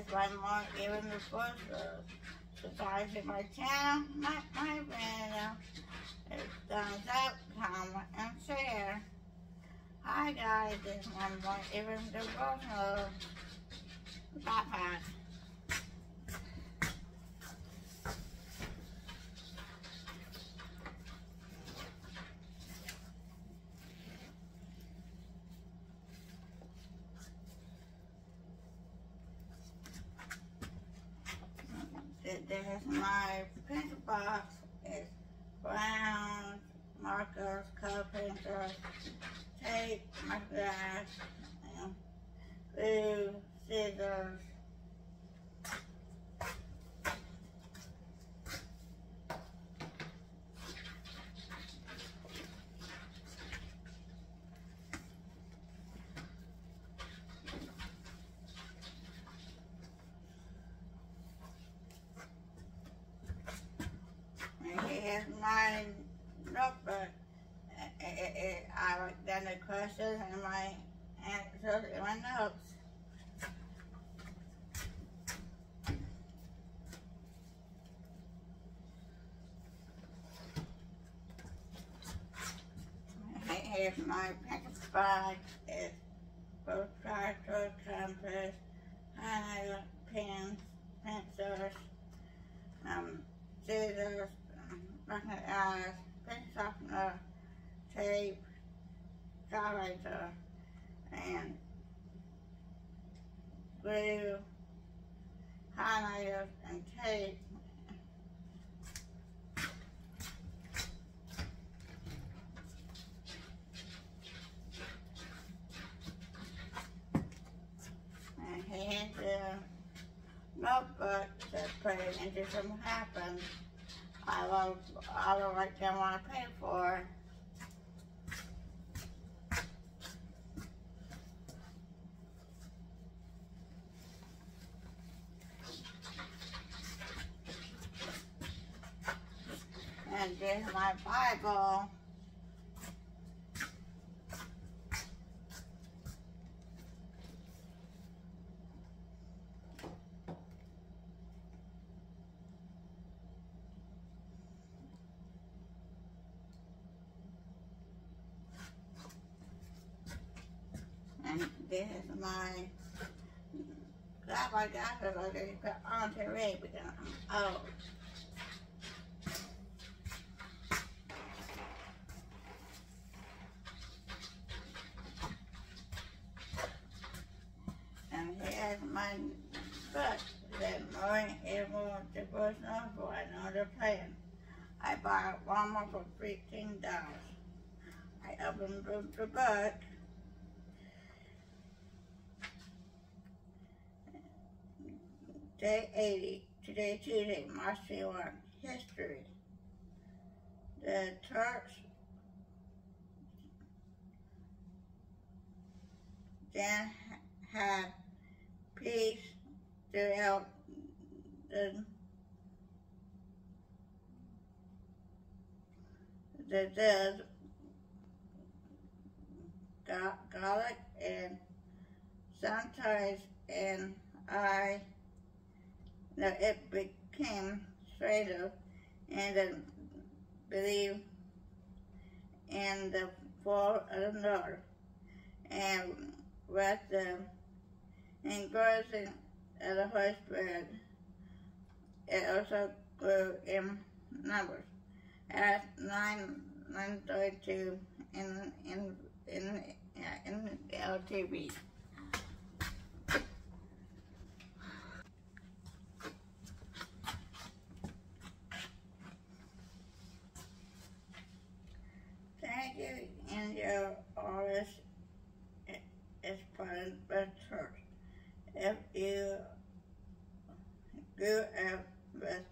Here's one more given the first uh, subscribe to my channel, like my video. It's thumbs up, comment, and share. Hi guys, this is my mom even the devotional. Bye bye. There's my pencil box. It's brown markers, color pencils, tape, my and glue, scissors. And here's my notebook. It, it, it, I the questions and my answers in my notes. And Here's my pencil bag. It's protractor, compass, highlighter, pens, pencils, um, scissors, um, bucket eyes, pen softener, tape, highlighter, and glue, highlighters, and tape. And here's the notebook to put it into some happen. I will, I will write down what I pay for. And this is my Bible. And this is my glad I got it already put on to read because I'm old. And here's my book that Morning Evil Devotional for Another Plan. I bought one more for fifteen dollars. I opened the, the book. Day 80, today Tuesday, March 21, history. The Turks then had peace throughout the the the Ga- Gallic and sometimes and I no, it became straighter and then believe in the fall of the and with the encouraging of the Holy Spirit. It also grew in numbers at nine nine thirty two in in in in LTV. You, your always is part of the church. If you grew up with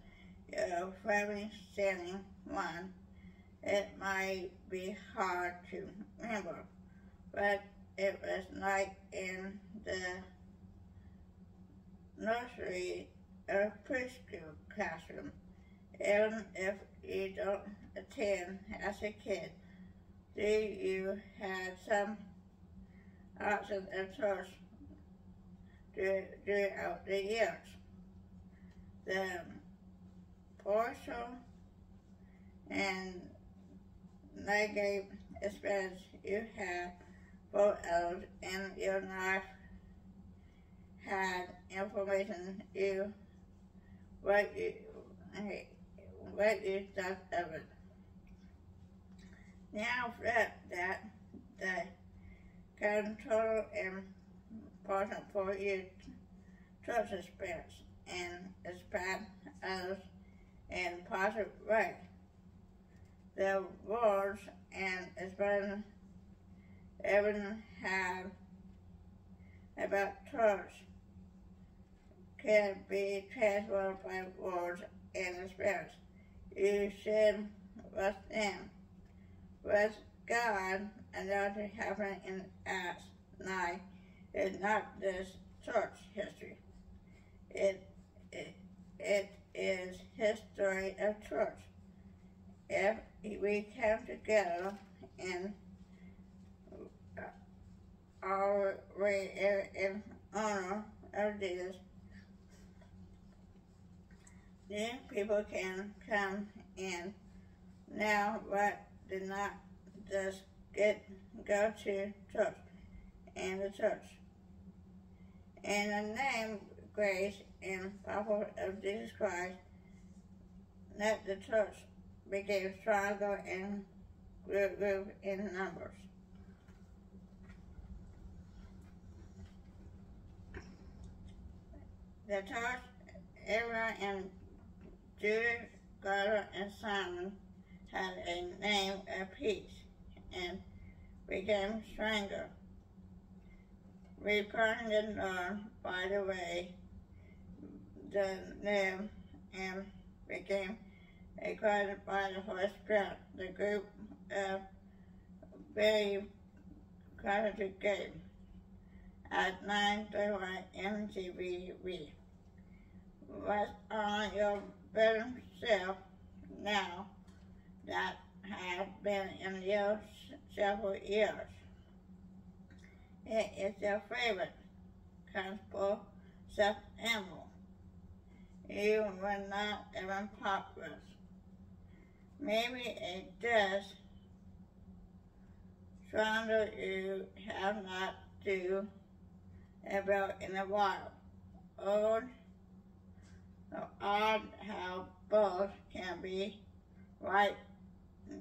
your family standing one, it might be hard to remember, but it was like in the nursery or preschool classroom. Even if you don't attend as a kid, do you have some options of choice throughout the years. The partial and negative experience you have both of in your life had information you what you what you thought of it. Now that that the control and important for you trust experience and expand others in positive way. The words and expand everyone have about trust can be transformed by words and experience. You should with them, with God, and is happening in Acts 9 is not this church history. It, it, it is history of church. If we come together in our way in honor of Jesus, then people can come in. Now, but did not just get go to church and the church. In the name, grace, and power of Jesus Christ, let the church became stronger and grew, in numbers. The church, Aaron and Judas, God, and Simon had a name of peace and became stronger. We partnered on, by the way, the name and became acquired by the Holy Spirit. The group of very crowded game at 931 MTVV. What's on your better self now that have been in use several years? It is your favorite stuffed animal. You were not even popular. Maybe it does stronger you have not do about in a while. Old, odd how both can be right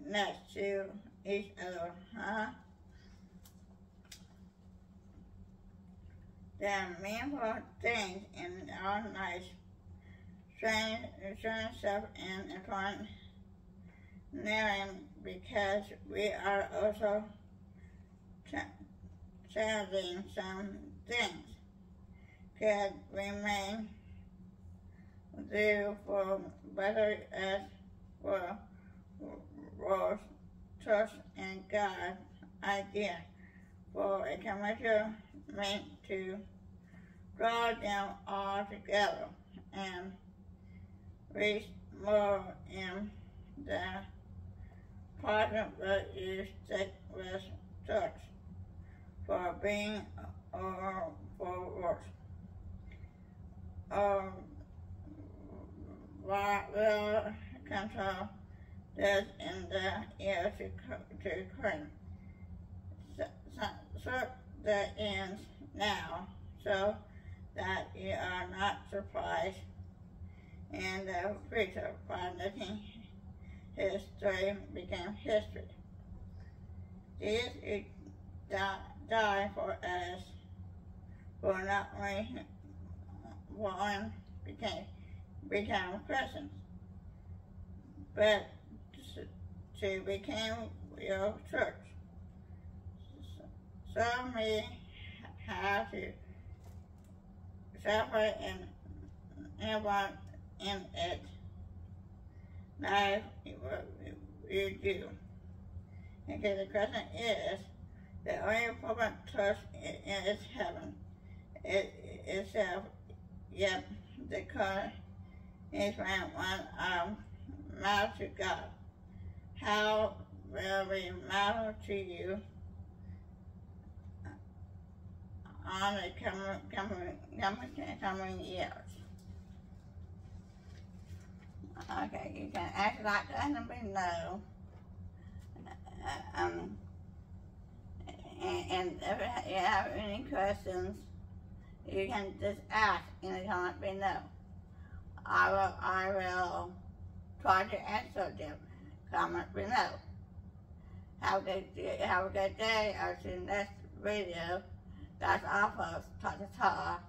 next to each other, huh? There are meaningful things in our lives, strange, strange stuff and important knowing because we are also challenging some things could remain there for better as for was trust in God idea for a commercial meant to draw them all together and reach more in the partner that you stick with church for being or for worse. Um, what will control this uh, in the year to, to come? So, so, the ends now so that you are not surprised in uh, the future by looking history became history. Jesus died die for us, for not only one became become Christians, but to become your church. So we have to suffer and everyone in it life what you do. Okay, the question is, the only problem trust is heaven it, itself, yet the car is my one um, matter to God. How will we matter to you on the coming, coming, coming, coming years. Okay, you can act like that and be no. Uh, um, and, and if you have any questions, you can just ask in the comment below. I will, I will try to answer them. Comment below. Have a good, have a good day. I'll see you next video. That's all folks. Talk to talk.